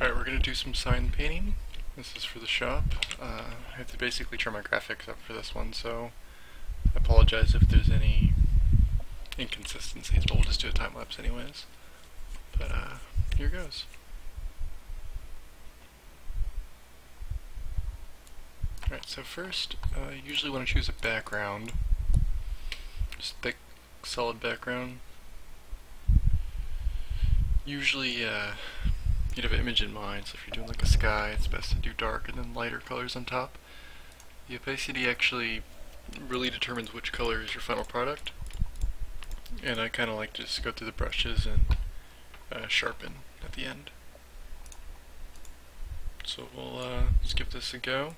Alright, we're going to do some sign painting. This is for the shop. Uh, I have to basically turn my graphics up for this one, so I apologize if there's any inconsistencies, but we'll just do a time lapse anyways. But uh, here goes. Alright, so first, uh, you usually want to choose a background. Just thick, solid background. Usually, uh, you'd have an image in mind, so if you're doing like a sky, it's best to do dark and then lighter colors on top. The opacity actually really determines which color is your final product. And I kind of like to just go through the brushes and uh, sharpen at the end. So we'll uh, give this a go.